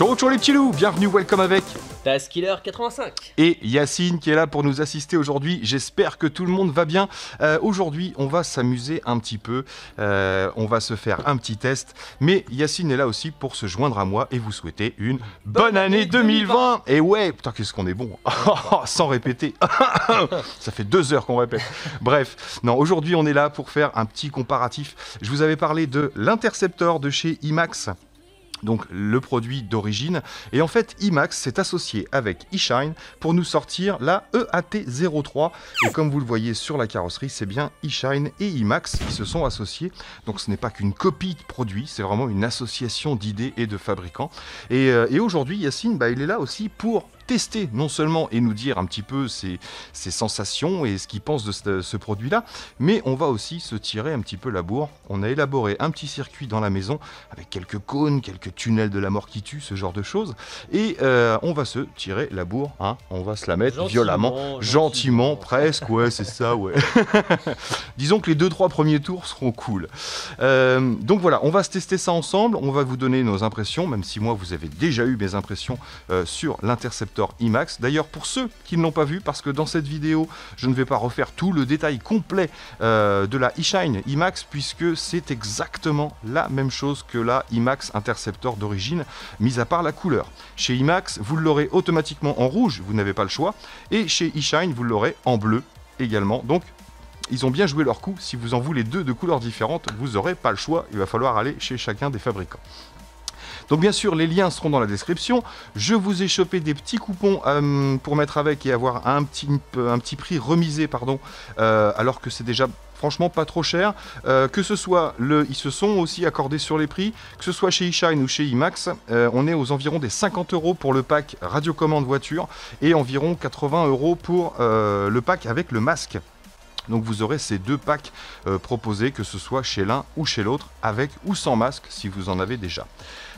Ciao, ciao les petits loups, bienvenue, welcome avec Taskiller 85 et Yacine qui est là pour nous assister aujourd'hui. J'espère que tout le monde va bien. Euh, aujourd'hui, on va s'amuser un petit peu. Euh, on va se faire un petit test. Mais Yacine est là aussi pour se joindre à moi et vous souhaiter une bonne année 2020. Et ouais, putain, qu'est-ce qu'on est bon. Sans répéter. Ça fait deux heures qu'on répète. Bref, non, aujourd'hui, on est là pour faire un petit comparatif. Je vous avais parlé de l'intercepteur de chez IMAX donc le produit d'origine. Et en fait, IMAX s'est associé avec eShine pour nous sortir la E EAT03. Et comme vous le voyez sur la carrosserie, c'est bien eShine et IMAX qui se sont associés. Donc ce n'est pas qu'une copie de produit, c'est vraiment une association d'idées et de fabricants. Et, euh, aujourd'hui, Yacine, bah, il est là aussi pour tester non seulement et nous dire un petit peu ses, ses sensations et ce qu'il pense de ce, ce produit-là, mais on va aussi se tirer un petit peu la bourre. On a élaboré un petit circuit dans la maison avec quelques cônes, quelques tunnels de la mort qui tue, ce genre de choses, et euh, on va se tirer la bourre, hein. on va se la mettre Gentiment, violemment, gentiment, gentiment. presque, ouais, c'est ça, ouais. Disons que les deux trois premiers tours seront cool. Euh, donc voilà, on va se tester ça ensemble, on va vous donner nos impressions, même si moi vous avez déjà eu mes impressions euh, sur l'intercepteur IMAX. D'ailleurs, pour ceux qui ne l'ont pas vu, parce que dans cette vidéo, je ne vais pas refaire tout le détail complet euh, de la eShine IMAX, puisque c'est exactement la même chose que la IMAX Interceptor d'origine, mis à part la couleur. Chez IMAX, vous l'aurez automatiquement en rouge, vous n'avez pas le choix, et chez eShine, vous l'aurez en bleu également. Donc, ils ont bien joué leur coup. Si vous en voulez deux de couleurs différentes, vous n'aurez pas le choix. Il va falloir aller chez chacun des fabricants. Donc bien sûr, les liens seront dans la description. Je vous ai chopé des petits coupons euh, pour mettre avec et avoir un petit, prix remisé, pardon, euh, alors que c'est déjà franchement pas trop cher. Euh, que ce soit, le, ils se sont aussi accordés sur les prix, que ce soit chez eShine ou chez IMAX, on est aux environs des 50 euros pour le pack radiocommande voiture et environ 80 euros pour le pack avec le masque. Donc vous aurez ces deux packs proposés, que ce soit chez l'un ou chez l'autre, avec ou sans masque, si vous en avez déjà.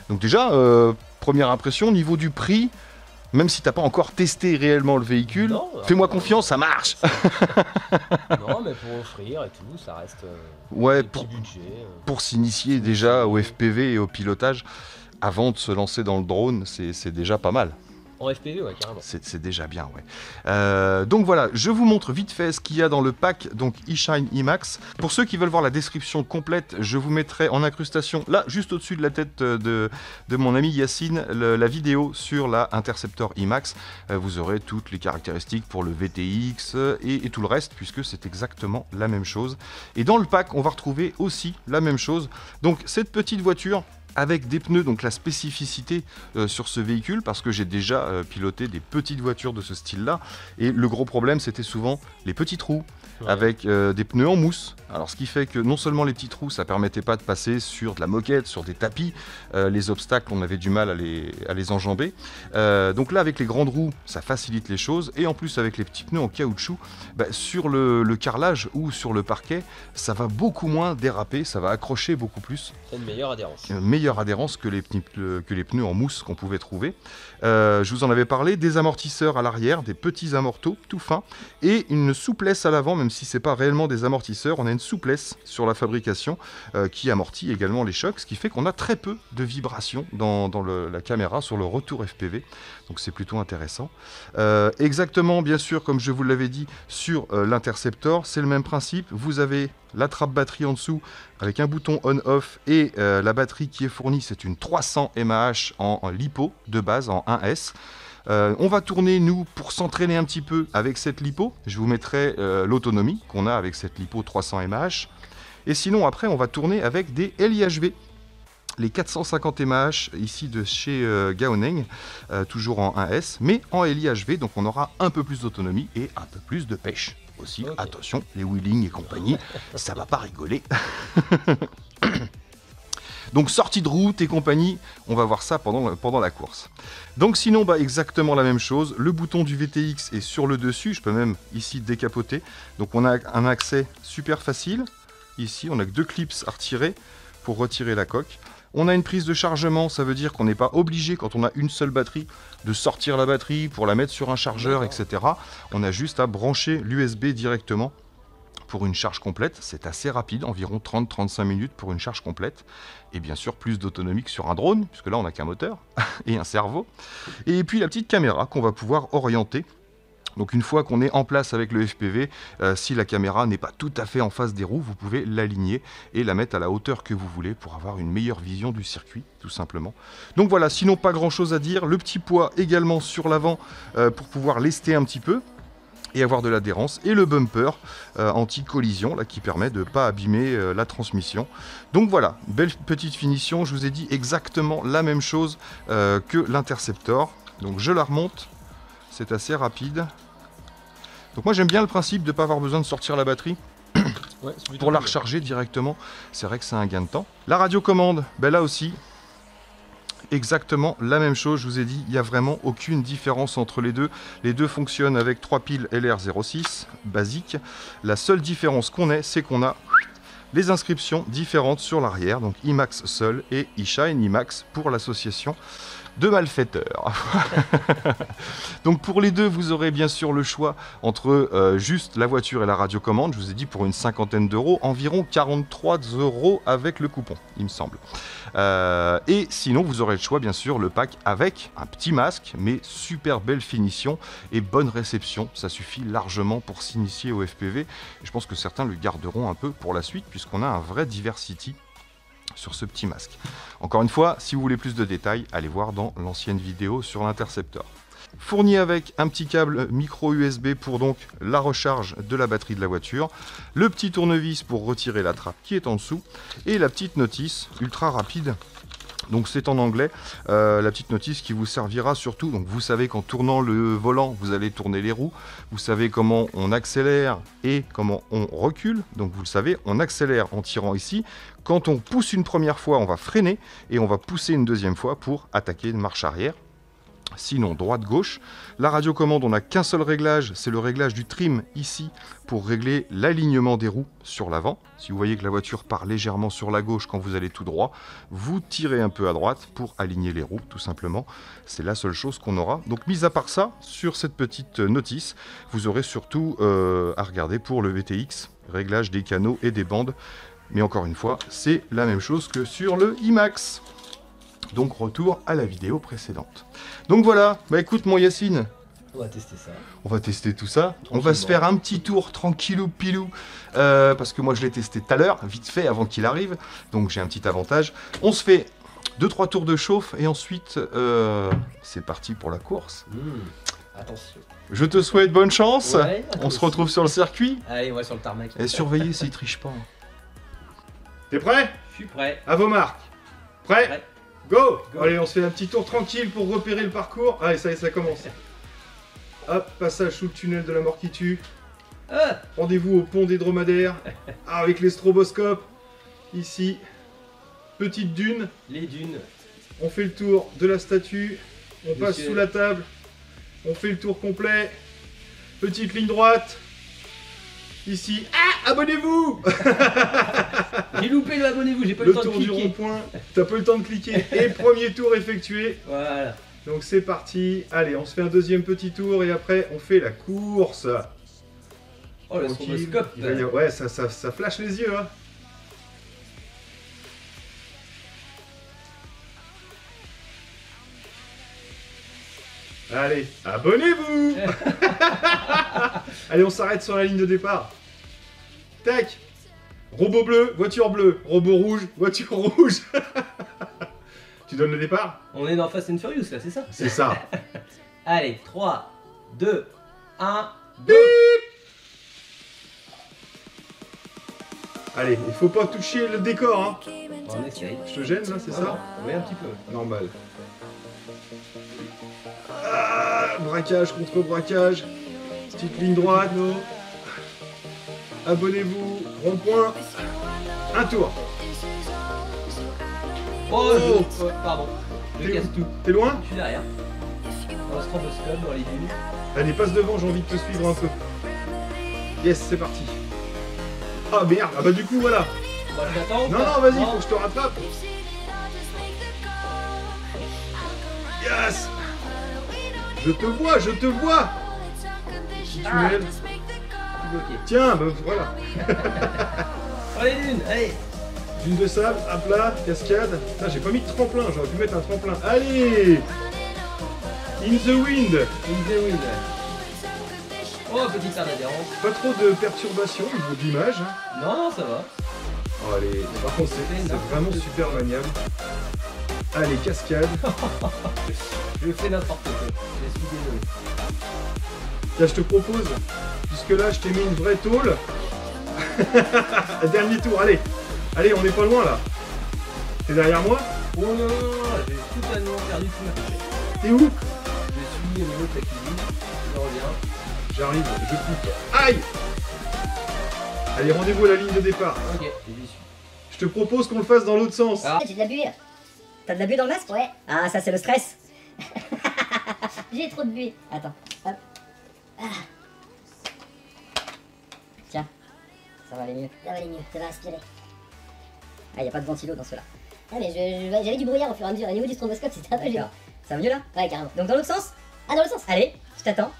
Donc déjà, euh, première impression, au niveau du prix, même si t'as pas encore testé réellement le véhicule, Non, fais-moi euh, confiance, ça marche. Non, mais pour offrir et tout, ça reste euh, Ouais, un pour, petit budget. euh. pour s'initier déjà au FPV et au pilotage, avant de se lancer dans le drone, c'est déjà pas mal. En FPV, ouais, carrément. C'est déjà bien, ouais. Euh, donc voilà, je vous montre vite fait ce qu'il y a dans le pack, donc eShine IMAX. Pour ceux qui veulent voir la description complète, je vous mettrai en incrustation, là, juste au-dessus de la tête euh, de, de mon ami Yacine, la vidéo sur la Interceptor IMAX. Euh, vous aurez toutes les caractéristiques pour le VTX et, et tout le reste, puisque c'est exactement la même chose. Et dans le pack, on va retrouver aussi la même chose. Donc cette petite voiture, avec des pneus, donc la spécificité euh, sur ce véhicule, parce que j'ai déjà euh, piloté des petites voitures de ce style-là, et le gros problème c'était souvent les petits trous, Ouais. avec euh, des pneus en mousse. Alors ce qui fait que non seulement les petits trous, ça permettait pas de passer sur de la moquette, sur des tapis, euh, les obstacles, on avait du mal à les, à les enjamber. Euh, donc là avec les grandes roues, ça facilite les choses, et en plus avec les petits pneus en caoutchouc, bah, sur le, le carrelage ou sur le parquet, ça va beaucoup moins déraper, ça va accrocher beaucoup plus C'est une meilleure adhérence. une meilleure adhérence que les, pneus- que les pneus en mousse qu'on pouvait trouver. Euh, je vous en avais parlé, des amortisseurs à l'arrière, des petits amortos tout fins, et une souplesse à l'avant, même si c'est pas réellement des amortisseurs, on a une souplesse sur la fabrication euh, qui amortit également les chocs, ce qui fait qu'on a très peu de vibrations dans, la caméra sur le retour FPV, donc c'est plutôt intéressant. Euh, exactement, bien sûr, comme je vous l'avais dit, sur euh, l'Interceptor, c'est le même principe, vous avez la trappe batterie en dessous avec un bouton on-off et euh, la batterie qui est fournie, c'est une 300 mAh en, en lipo de base, en 1S. Euh, on va tourner, nous, pour s'entraîner un petit peu avec cette lipo. Je vous mettrai l'autonomie qu'on a avec cette lipo 300 mAh. Et sinon, après, on va tourner avec des LIHV. Les 450 mAh ici de chez euh, Gaoneng, euh, toujours en 1S, mais en LIHV, donc on aura un peu plus d'autonomie et un peu plus de pêche. Aussi, attention, les wheeling et compagnie, ça va pas rigoler. Donc sortie de route et compagnie, on va voir ça pendant, pendant la course. Donc sinon, bah, exactement la même chose. Le bouton du VTX est sur le dessus, je peux même ici décapoter. Donc on a un accès super facile. Ici, on a que deux clips à retirer pour retirer la coque. On a une prise de chargement, ça veut dire qu'on n'est pas obligé, quand on a une seule batterie, de sortir la batterie pour la mettre sur un chargeur, etc. On a juste à brancher l'USB directement pour une charge complète. C'est assez rapide, environ 30-35 minutes pour une charge complète. Et bien sûr, plus d'autonomie que sur un drone, puisque là, on n'a qu'un moteur et un cerveau. Et puis la petite caméra qu'on va pouvoir orienter donc une fois qu'on est en place avec le FPV, euh, si la caméra n'est pas tout à fait en face des roues, vous pouvez l'aligner et la mettre à la hauteur que vous voulez pour avoir une meilleure vision du circuit, tout simplement. Donc voilà, sinon pas grand chose à dire. Le petit poids également sur l'avant euh, pour pouvoir lester un petit peu et avoir de l'adhérence et le bumper euh, anti-collision qui permet de ne pas abîmer la transmission. Donc voilà, belle petite finition, je vous ai dit exactement la même chose que l'Interceptor. Donc je la remonte, c'est assez rapide. Donc moi j'aime bien le principe de ne pas avoir besoin de sortir la batterie pour la recharger directement. C'est vrai que c'est un gain de temps. La radiocommande, ben là aussi, exactement la même chose. Je vous ai dit, il n'y a vraiment aucune différence entre les deux. Les deux fonctionnent avec 3 piles LR06 basiques. La seule différence qu'on ait, c'est qu'on a les inscriptions différentes sur l'arrière. Donc IMAX seul et eShine IMAX pour l'association de malfaiteurs. Donc pour les deux, vous aurez bien sûr le choix entre euh, juste la voiture et la radiocommande. Je vous ai dit pour une cinquantaine d'euros, environ 43 euros avec le coupon, il me semble. Euh, et sinon, vous aurez le choix, bien sûr, le pack avec un petit masque, mais super belle finition et bonne réception. Ça suffit largement pour s'initier au FPV. je pense que certains le garderont un peu pour la suite, puisqu'on a un vrai diversity sur ce petit masque. Encore une fois, si vous voulez plus de détails, allez voir dans l'ancienne vidéo sur l'Interceptor. Fourni avec un petit câble micro USB pour donc la recharge de la batterie de la voiture, le petit tournevis pour retirer la trappe qui est en dessous, et la petite notice ultra rapide donc c'est en anglais, euh, la petite notice qui vous servira surtout, donc vous savez qu'en tournant le volant, vous allez tourner les roues, vous savez comment on accélère et comment on recule, donc vous le savez, on accélère en tirant ici, quand on pousse une première fois, on va freiner et on va pousser une deuxième fois pour attaquer une marche arrière. Sinon, droite-gauche. La radiocommande, on n'a qu'un seul réglage, c'est le réglage du trim ici pour régler l'alignement des roues sur l'avant. Si vous voyez que la voiture part légèrement sur la gauche quand vous allez tout droit, vous tirez un peu à droite pour aligner les roues, tout simplement. C'est la seule chose qu'on aura. Donc, mis à part ça, sur cette petite notice, vous aurez surtout euh, à regarder pour le VTX, réglage des canaux et des bandes. Mais encore une fois, c'est la même chose que sur le IMAX. Donc retour à la vidéo précédente. Donc voilà, bah écoute mon Yacine. On va tester ça. On va tester tout ça. On va se faire un petit tour tranquillou pilou. Euh, parce que moi je l'ai testé tout à l'heure, vite fait avant qu'il arrive. Donc j'ai un petit avantage. On se fait 2-3 tours de chauffe et ensuite euh, c'est parti pour la course. Mmh. Attention. Je te souhaite bonne chance. on se retrouve sur le circuit. Allez, on va sur le tarmac. Et surveillez s'il triche pas. T'es prêt? Je suis prêt. À vos marques. Prêt Go, Allez, on se fait un petit tour tranquille pour repérer le parcours. Allez, ça y est, ça commence. Hop, passage sous le tunnel de la mort qui tue. Ah. Rendez-vous au pont des dromadaires avec les stroboscopes. Ici, petite dune. Les dunes. On fait le tour de la statue. On passe sous la table. On fait le tour complet. Petite ligne droite. Ici. Ah Abonnez-vous J'ai loupé le abonnez-vous, j'ai pas le, temps de cliquer. Le tour du rond-point, t'as pas eu le temps de cliquer. Et premier tour effectué. Voilà. Donc c'est parti. Allez, on se fait un deuxième petit tour et après on fait la course. Oh, le stroboscope. Ouais, ça, ça, ça flash les yeux. Hein. Allez, abonnez-vous Allez, on s'arrête sur la ligne de départ. Tac Robot bleu, voiture bleue. Robot rouge, voiture rouge. tu donnes le départ On est dans Fast and Furious là, c'est ça C'est ça. Allez, 3, 2, 1, Bip Allez, il faut pas toucher le décor, hein. On essaye. Je te gêne là, c'est ça Oui, un petit peu. Normal. Braquage contre braquage. Petite ligne droite. Abonnez-vous. Rond-point. Un tour. Oh, oh. pardon. Je casse tout. T'es loin Je suis derrière. Dans le stroboscope, dans les dunes. Allez, passe devant, j'ai envie de te suivre un peu. Yes, c'est parti. Ah merde, ah bah du coup voilà. Bah, non, non, vas-y, faut que je te rattrape. Yes Je te vois, je te vois tunnel. bloqué. Tiens, bah voilà. Allez, Lune, allez Dune de sable, à plat, cascade. Putain, j'ai pas mis de tremplin, j'aurais pu mettre un tremplin. Allez In the wind In the wind. Oh, petite paire d'adhérence. Pas trop de perturbations au niveau de l'image. hein. Non, non, ça va. Oh, allez, par contre, c'est vraiment super maniable. Allez, cascade. Je fais n'importe quoi. Je suis désolé. Tiens, je te propose, puisque là, je t'ai mis une vraie tôle. Dernier tour, allez. Allez, on est pas loin là. T'es derrière moi? Oh non, non, non, j'ai totalement perdu tout ma tête. T'es où? Je suis au niveau de la cuisine. Je reviens. J'arrive, je coupe. Aïe Allez, rendez-vous à la ligne de départ. Ok, j'y suis. Je te propose qu'on le fasse dans l'autre sens. Ah. J'ai de la. T'as de la buée dans le masque? Ouais, Ah, ça c'est le stress. j'ai trop de buée. Attends, hop. Ah. Tiens, ça va aller mieux. Ça va aller mieux, ça va aspirer. Ah, y a pas de ventilo dans cela. Ah mais je- je- j'avais du brouillard au fur et à mesure. Au niveau du stroboscope, c'était un peu gênant. Ça va mieux là? Ouais, carrément. Donc dans l'autre sens? Ah, dans le sens Allez, je t'attends.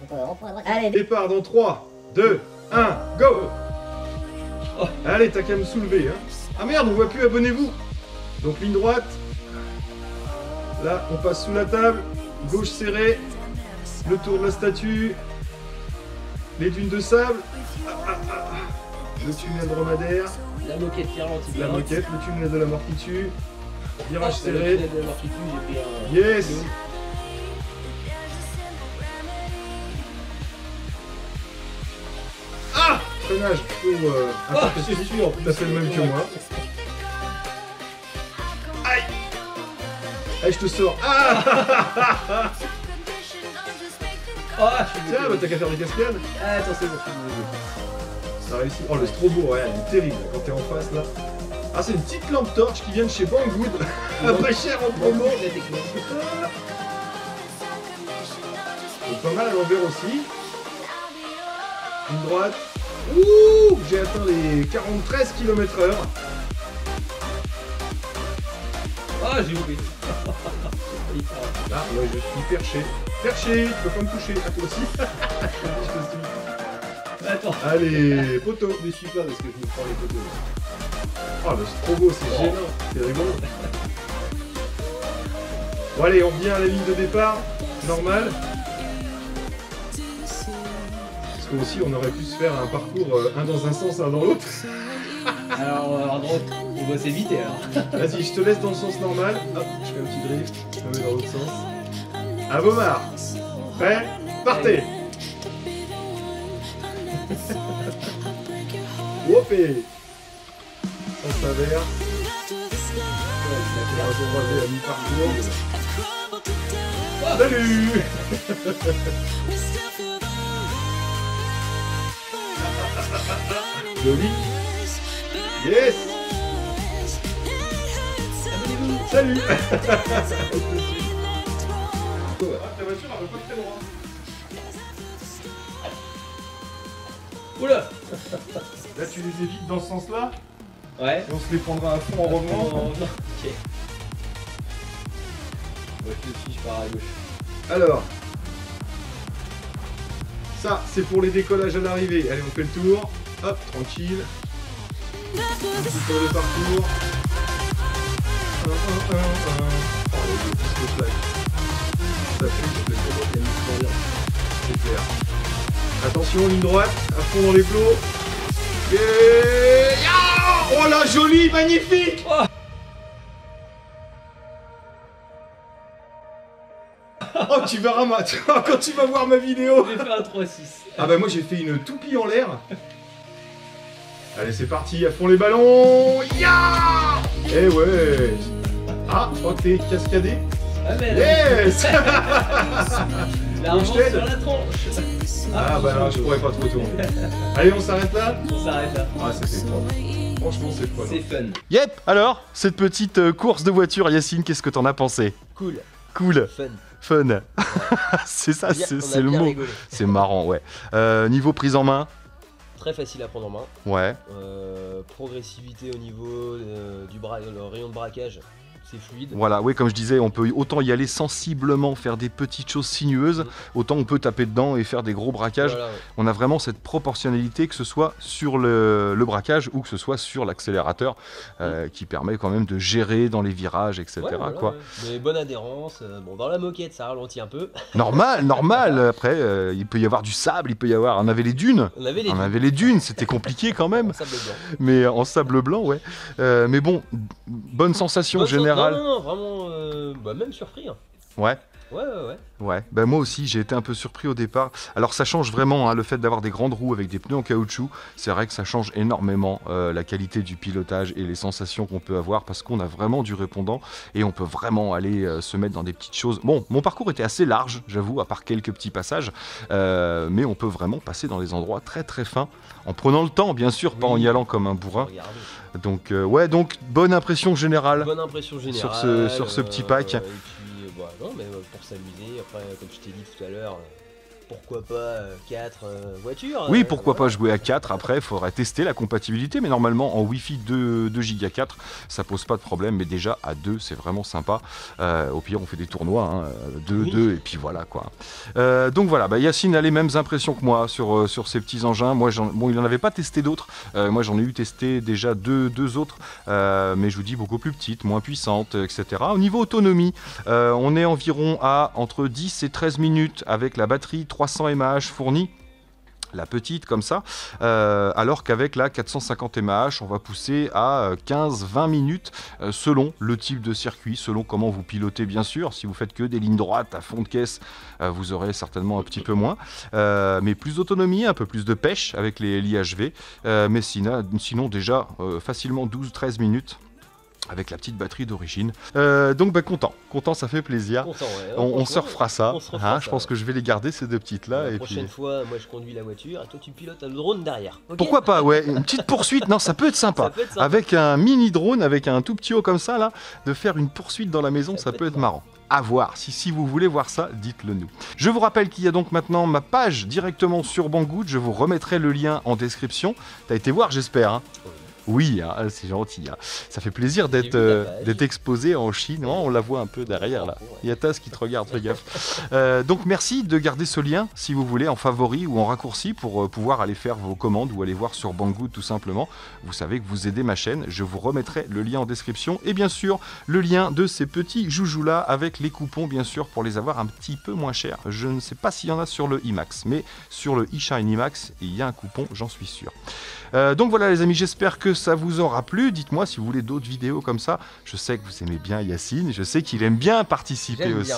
Donc on reprend à droite. Allez, Départ dans 3, 2, 1, go Allez, t'as qu'à me soulever. Hein. Ah merde, on voit plus, abonnez-vous Donc ligne droite. Là, on passe sous la table. Gauche serrée. Le tour de la statue. Les dunes de sable. Ah, ah, ah. Le tunnel dromadaire. La moquette qui ralentit La moquette, le tunnel de la mort qui tue. Virage le serré. tunnel de la mort qui tue, j'ai pris un- Yes Ah Freinage pour euh, spécifique, sûr. tout à fait le même que moi. Aïe Aïe, je te sors. Ah Ah, je suis Tiens, bah t'as qu'à faire des cascades. Ah, attends, c'est bon, je suis désolé. Ça réussit. Oh, le strobo, ouais, elle est terrible quand t'es en face là. Ah, c'est une petite lampe torche qui vient de chez Banggood. Pas cher en promo. Donc pas mal à l'envers aussi. Une droite. Ouh J'ai atteint les 43 km heure. Ah, j'ai oublié. Ah ouais, je suis perché. Perché, tu peux pas me toucher. À toi aussi. Attends, Allez, poteau. je suis pas parce que je me prends les photos. Oh, le strobo, c'est Oh. gênant. C'est rigolo. Bon, allez, on revient à la ligne de départ. Normal. Parce que aussi, on aurait pu se faire un parcours, euh, un dans un sens, un dans l'autre. Alors, on va avoir droit. On va s'éviter alors. Vas-y, je te laisse dans le sens normal. Hop, je fais un petit drift. Je me mets dans l'autre sens. À Beaumar. Prêt? Partez inverse. On à mi-parcours. Salut Joli Yes Salut Ah, Ta voiture, elle pas très loin. Oula Là, tu les évites dans ce sens-là, Ouais. et on se les prendra à fond en revenant. Non, non, ok. Ouais, je te suis, je pars à gauche. Alors, ça, c'est pour les décollages à l'arrivée. Allez, on fait le tour. Hop, tranquille. Petit tour de parcours. Un, un, un, un. Oh, les disco flag. Ça pue, le tour de piano, bien. C'est clair. Attention, ligne droite, à fond dans les plots. Et... Ah oh là, joli, magnifique Oh, tu verras ma... quand tu vas voir ma vidéo J'ai fait un 3-6. Ah bah moi j'ai fait une toupie en l'air. Allez c'est parti, à fond les ballons Ya Eh ouais Ah, je crois que t'es cascadé. Ah, mais Yes La sur la tranche. Ah bah non, je pourrais pas trop tourner. Allez, on s'arrête là On s'arrête là. Ah, c'était propre. Franchement, c'est pas C'est fun. Yep Alors, cette petite euh, course de voiture, Yacine, qu'est-ce que t'en as pensé? Cool. Cool, Fun. fun. c'est ça, c'est le mot. C'est marrant, ouais. Euh, niveau prise en main, Très facile à prendre en main. ouais. Euh, progressivité au niveau euh, du bra le rayon de braquage c'est fluide. Voilà, oui, comme je disais, on peut autant y aller sensiblement, faire des petites choses sinueuses, Mm. autant on peut taper dedans et faire des gros braquages. Voilà, ouais. On a vraiment cette proportionnalité, que ce soit sur le, le braquage ou que ce soit sur l'accélérateur, euh, qui permet quand même de gérer dans les virages, etc. Ouais, voilà, quoi. ouais. Mais bonne adhérence. euh, bon, dans la moquette, ça ralentit un peu. Normal, normal. Après, euh, il peut y avoir du sable, il peut y avoir. On avait les dunes. On avait les On avait les dunes, c'était compliqué quand même, en sable blanc. mais en sable blanc, ouais. Mais bon, bonne sensation Bonne générale. Non, non, non, vraiment, euh, bah, même surpris. hein. Ouais. Ouais, ouais, ouais. Ouais, ben moi aussi j'ai été un peu surpris au départ. Alors ça change vraiment hein, le fait d'avoir des grandes roues avec des pneus en caoutchouc. C'est vrai que ça change énormément euh, la qualité du pilotage et les sensations qu'on peut avoir parce qu'on a vraiment du répondant et on peut vraiment aller euh, se mettre dans des petites choses. Bon, mon parcours était assez large, j'avoue, à part quelques petits passages, euh, mais on peut vraiment passer dans des endroits très très fins en prenant le temps, bien sûr, pas en y allant comme un bourrin. Regardez. Donc ouais, donc bonne impression générale. Bonne impression générale. Sur ce- sur ce petit pack. et puis, bah, non, mais euh, pour s'amuser, après, comme je t'ai dit tout à l'heure, euh, pourquoi pas 4 voitures Oui, euh, pourquoi voilà. pas jouer à 4 après, il faudrait tester la compatibilité, mais normalement en Wi-Fi 2, 2 Go 4, ça pose pas de problème, mais déjà à 2, c'est vraiment sympa. Euh, au pire, on fait des tournois, 2, Oui. 2, et puis voilà quoi. Euh, donc voilà, bah, Yacine a les mêmes impressions que moi sur, euh, sur ces petits engins. Moi, bon, il n'en avait pas testé d'autres, Euh, moi j'en ai eu testé déjà deux, deux autres, euh, mais je vous dis beaucoup plus petites, moins puissantes, etc. Au niveau autonomie, euh, on est environ à entre 10 et 13 minutes avec la batterie 300 mAh fournie la petite comme ça, euh, alors qu'avec la 450 mAh, on va pousser à 15-20 minutes euh, selon le type de circuit, selon comment vous pilotez bien sûr. Si vous faites que des lignes droites à fond de caisse, euh, vous aurez certainement un petit peu moins, Euh, mais plus d'autonomie, un peu plus de pêche avec les l'IHV, euh, mais sinon, déjà euh, facilement 12-13 minutes avec la petite batterie d'origine. Euh, donc bah, content, content, ça fait plaisir. Content, ouais. On, on se refera ça. on se refera hein, je pense ouais. que je vais les garder ces deux petites là. La et prochaine puis... fois, moi je conduis la voiture et toi tu pilotes le drone derrière. Pourquoi pas, ouais, une petite poursuite, non, ça peut être sympa. peut être sympa. Avec un mini drone, avec un tout petit haut comme ça, là, de faire une poursuite dans la maison, ça, peut être marrant. À voir, si, si vous voulez voir ça, dites-le nous. Je vous rappelle qu'il y a donc maintenant ma page directement sur Banggood, je vous remettrai le lien en description. T'as été voir, j'espère hein oui, hein, c'est gentil. hein. Ça fait plaisir d'être euh, d'être exposé en Chine. Oh, on la voit un peu derrière là. Il y a Taz qui te regarde, fais gaffe. Euh, donc merci de garder ce lien si vous voulez en favori ou en raccourci pour euh, pouvoir aller faire vos commandes ou aller voir sur Banggood tout simplement. Vous savez que vous aidez ma chaîne. Je vous remettrai le lien en description et bien sûr le lien de ces petits joujoux là avec les coupons bien sûr pour les avoir un petit peu moins chers. Je ne sais pas s'il y en a sur le IMAX, mais sur le eShine IMAX il y a un coupon, j'en suis sûr. Euh, donc voilà les amis, j'espère que ça vous aura plu. Dites-moi si vous voulez d'autres vidéos comme ça. Je sais que vous aimez bien Yacine, je sais qu'il aime bien participer aussi.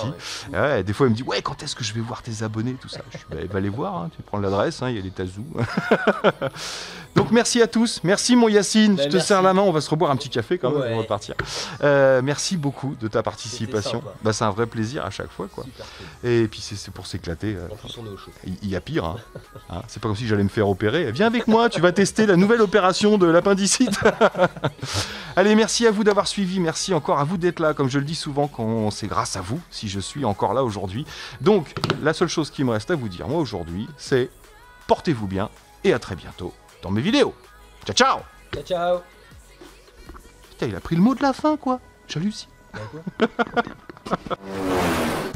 bien, ouais. Ouais, des fois il me dit ouais quand est-ce que je vais voir tes abonnés tout ça. Je dis, bah, va les voir, hein, tu prends l'adresse, hein, il y a les Tazou. Donc merci à tous, merci mon Yacine, Bah, je te merci. serre la main, on va se reboire un petit café quand même Ouais. avant de partir. Euh, merci beaucoup de ta participation. Bah, c'est un vrai plaisir à chaque fois quoi. Super. Et puis c'est pour s'éclater. euh, En plus, on est au chaud. il il y a pire. hein. Hein, c'est pas comme si j'allais me faire opérer. Viens avec moi, tu vas tester la nouvelle opération de l'appendicite. Allez, merci à vous d'avoir suivi. Merci encore à vous d'être là. Comme je le dis souvent, quand c'est grâce à vous si je suis encore là aujourd'hui. Donc, la seule chose qui me reste à vous dire, moi aujourd'hui, c'est portez-vous bien et à très bientôt dans mes vidéos. Ciao, ciao Ciao, ciao. Putain, il a pris le mot de la fin, quoi. J'hallucine. Bah,